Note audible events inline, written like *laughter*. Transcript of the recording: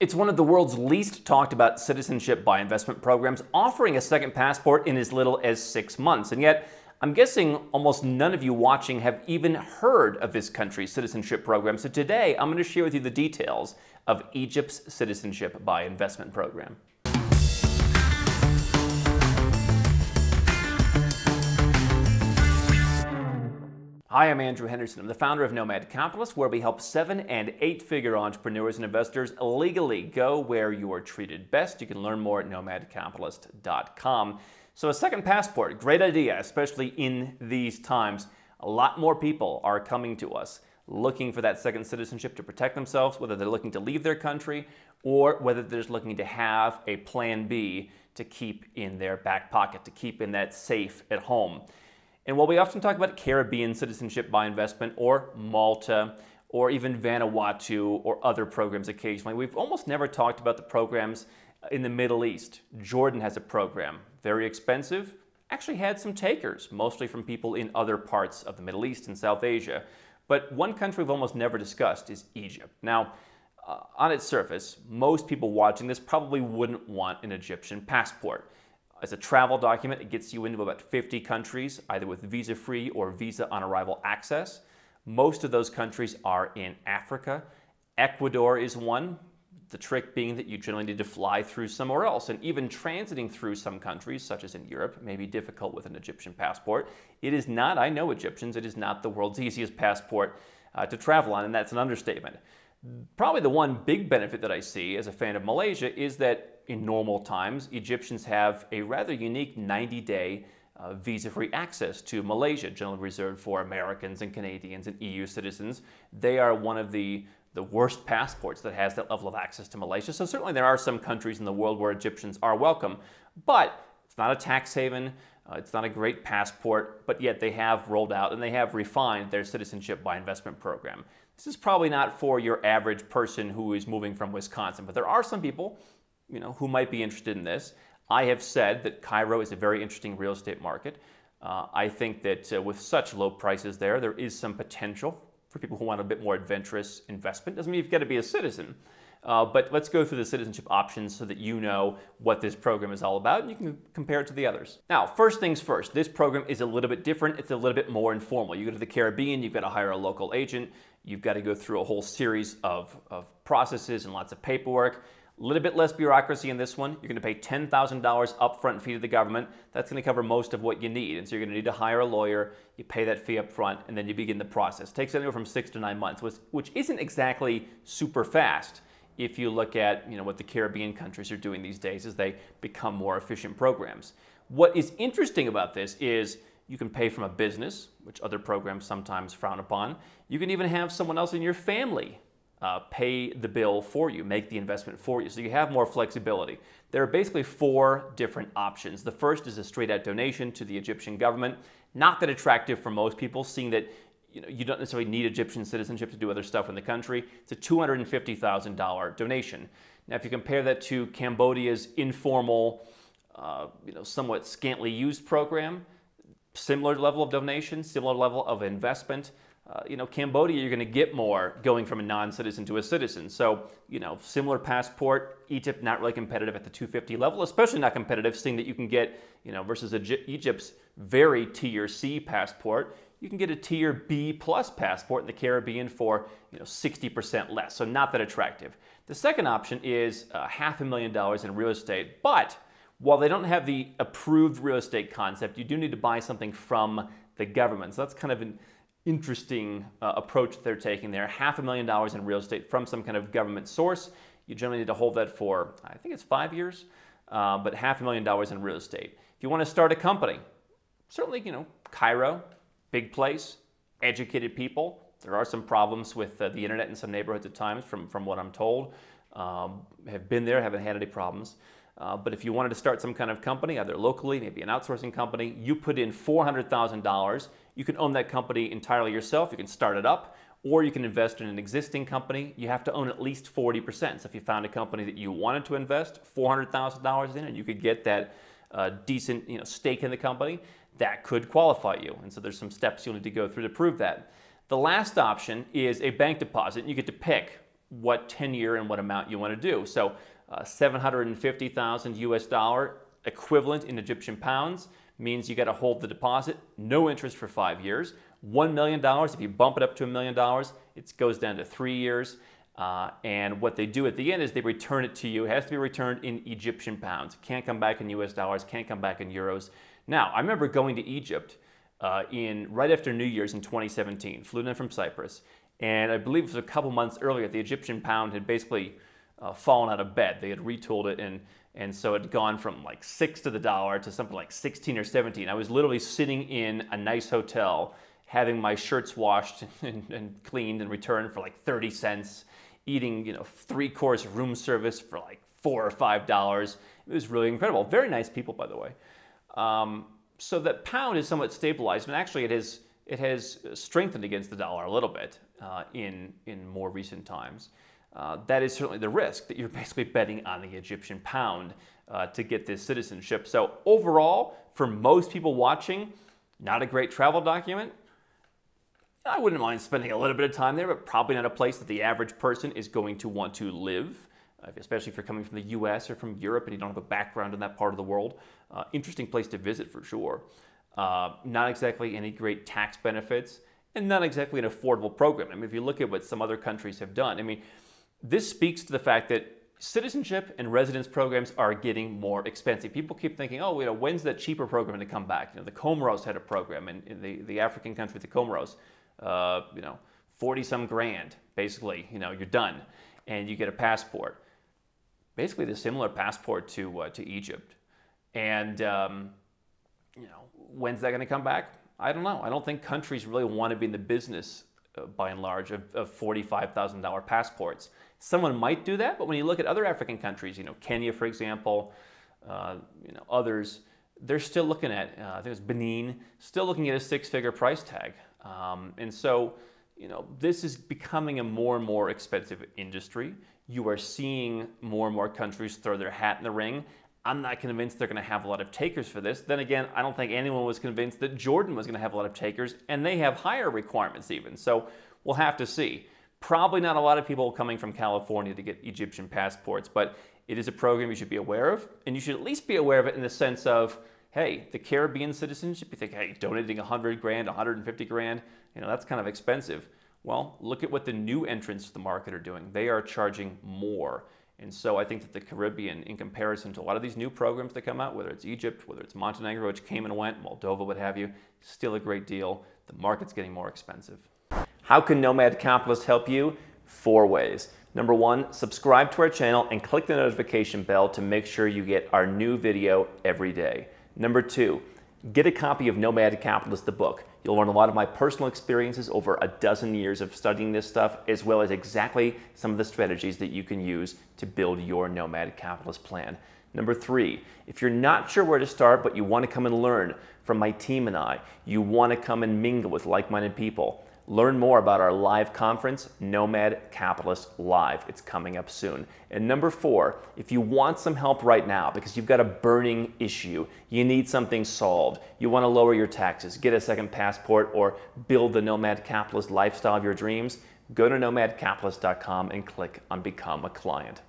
It's one of the world's least talked about citizenship by investment programs, offering a second passport in as little as six months. And yet, I'm guessing almost none of you watching have even heard of this country's citizenship program. So today, I'm going to share with you the details of Egypt's citizenship by investment program. Hi, I'm Andrew Henderson. I'm the founder of Nomad Capitalist, where we help seven and eight figure entrepreneurs and investors legally go where you are treated best. You can learn more at nomadcapitalist.com. So, a second passport, great idea, especially in these times. A lot more people are coming to us looking for that second citizenship to protect themselves, whether they're looking to leave their country or whether they're just looking to have a plan B to keep in their back pocket, to keep in that safe at home. And while we often talk about Caribbean citizenship by investment or Malta or even Vanuatu or other programs occasionally, we've almost never talked about the programs in the Middle East. Jordan has a program, very expensive, actually had some takers, mostly from people in other parts of the Middle East and South Asia. But one country we've almost never discussed is Egypt. Now, uh, on its surface, most people watching this probably wouldn't want an Egyptian passport. As a travel document, it gets you into about 50 countries, either with visa free or visa on arrival access. Most of those countries are in Africa. Ecuador is one, the trick being that you generally need to fly through somewhere else. And even transiting through some countries, such as in Europe, may be difficult with an Egyptian passport. It is not, I know Egyptians, it is not the world's *laughs* easiest passport uh, to travel on, and that's an understatement. Probably the one big benefit that I see as a fan of Malaysia is that in normal times, Egyptians have a rather unique 90 day uh, visa free access to Malaysia, generally reserved for Americans and Canadians and EU citizens. They are one of the, the worst passports that has that level of access to Malaysia. So, certainly, there are some countries in the world where Egyptians are welcome, but it's not a tax haven. Uh, it's not a great passport, but yet they have rolled out and they have refined their citizenship by investment program. This is probably not for your average person who is moving from Wisconsin, but there are some people, you know, who might be interested in this. I have said that Cairo is a very interesting real estate market. Uh, I think that uh, with such low prices there, there is some potential for people who want a bit more adventurous investment. Doesn't mean you've got to be a citizen. Uh, but let's go through the citizenship options so that you know what this program is all about and you can compare it to the others. Now, first things first, this program is a little bit different. It's a little bit more informal. You go to the Caribbean, you've got to hire a local agent. You've got to go through a whole series of, of processes and lots of paperwork. A little bit less bureaucracy in this one. You're going to pay $10,000 upfront fee to the government. That's going to cover most of what you need. And so you're going to need to hire a lawyer. You pay that fee upfront, and then you begin the process. It takes anywhere from six to nine months, which, which isn't exactly super fast if you look at you know, what the Caribbean countries are doing these days as they become more efficient programs. What is interesting about this is you can pay from a business, which other programs sometimes frown upon. You can even have someone else in your family uh, pay the bill for you, make the investment for you. So you have more flexibility. There are basically four different options. The first is a straight out donation to the Egyptian government. Not that attractive for most people, seeing that you, know, you don't necessarily need Egyptian citizenship to do other stuff in the country. It's a $250,000 donation. Now, if you compare that to Cambodia's informal, uh, you know, somewhat scantily used program, similar level of donation, similar level of investment. Uh, you know, Cambodia, you're going to get more going from a non-citizen to a citizen. So, you know, similar passport. Egypt not really competitive at the 250 level, especially not competitive, seeing that you can get, you know, versus Egypt's very tier C passport, you can get a tier B plus passport in the Caribbean for, you know, 60% less. So not that attractive. The second option is uh, half a million dollars in real estate, but while they don't have the approved real estate concept, you do need to buy something from the government. So that's kind of an interesting uh, approach that they're taking there. Half a million dollars in real estate from some kind of government source. You generally need to hold that for, I think it's five years, uh, but half a million dollars in real estate. If you want to start a company, certainly, you know, Cairo, big place, educated people. There are some problems with uh, the internet in some neighborhoods at times, from, from what I'm told. Um, have been there, haven't had any problems. Uh, but if you wanted to start some kind of company, either locally, maybe an outsourcing company, you put in $400,000. You can own that company entirely yourself. You can start it up, or you can invest in an existing company. You have to own at least 40%. So if you found a company that you wanted to invest $400,000 in and you could get that uh, decent you know, stake in the company, that could qualify you. And so there's some steps you'll need to go through to prove that. The last option is a bank deposit. You get to pick what tenure and what amount you want to do. So uh, 750,000 US dollar equivalent in Egyptian pounds means you got to hold the deposit, no interest for five years. $1 million, if you bump it up to a million dollars, it goes down to three years. Uh, and what they do at the end is they return it to you. It has to be returned in Egyptian pounds. Can't come back in US dollars, can't come back in euros. Now, I remember going to Egypt uh, in right after New Year's in 2017, flew in from Cyprus. And I believe it was a couple months earlier, the Egyptian pound had basically uh, fallen out of bed. They had retooled it, and, and so it had gone from like six to the dollar to something like 16 or 17. I was literally sitting in a nice hotel, having my shirts washed *laughs* and, and cleaned and returned for like 30 cents, eating you know three course room service for like four or five dollars. It was really incredible. Very nice people, by the way. Um, so that pound is somewhat stabilized, and actually it has it has strengthened against the dollar a little bit uh, in in more recent times. Uh, that is certainly the risk that you're *laughs* basically betting on the Egyptian pound uh, to get this citizenship. So overall, for most people watching, not a great travel document. I wouldn't mind spending a little bit of time there, but probably not a place that the average person is going to want to live, especially if you're coming from the US or from Europe and you don't have a background in that part of the world. Uh, interesting place to visit for sure. Uh, not exactly any great tax benefits and not exactly an affordable program. I mean, if you look at what some other countries have done, I mean, this speaks to the fact that citizenship and residence programs are getting more expensive. People keep thinking, oh, you know, when's that cheaper program to come back? You know, the Comoros had a program in, in the, the African country, the Comoros, uh, you know, 40 some grand, basically, you know, you're done and you get a passport. Basically the similar passport to, uh, to Egypt. And, um, you know, when's that going to come back? I don't know. I don't think countries really want to be in the business, uh, by and large, of, of $45,000 passports. Someone might do that, but when you look at other African countries, you know, Kenya, for example, uh, you know, others, they're still looking at, uh, I think it was Benin, still looking at a six-figure price tag. Um, and so, you know, this is becoming a more and more expensive industry. You are seeing more and more countries throw their hat in the ring. I'm not convinced they're going to have a lot of takers for this. Then again, I don't think anyone was convinced that Jordan was going to have a lot of takers, and they have higher requirements even. So we'll have to see. Probably not a lot of people coming from California to get Egyptian passports, but it is a program you should be aware of, and you should at least be aware of it in the sense of, hey, the Caribbean citizenship, you think, hey, donating 100 grand, 150 grand, you know, that's kind of expensive. Well, look at what the new entrants to the market are doing. They are charging more. And so I think that the Caribbean, in comparison to a lot of these new programs that come out, whether it's Egypt, whether it's Montenegro, which came and went, Moldova, what have you, still a great deal. The market's getting more expensive. How can Nomad Capitalist help you? Four ways. Number one, subscribe to our channel and click the notification bell to make sure you get our new video every day. Number two, get a copy of Nomad Capitalist, the book. You'll learn a lot of my personal experiences over a dozen years of studying this stuff, as well as exactly some of the strategies that you can use to build your Nomad Capitalist plan. Number three, if you're not sure where to start, but you want to come and learn from my team and I, you want to come and mingle with like minded people, Learn more about our live conference, Nomad Capitalist Live. It's coming up soon. And number four, if you want some help right now because you've got a burning issue, you need something solved, you want to lower your taxes, get a second passport, or build the Nomad Capitalist lifestyle of your dreams, go to nomadcapitalist.com and click on Become a Client.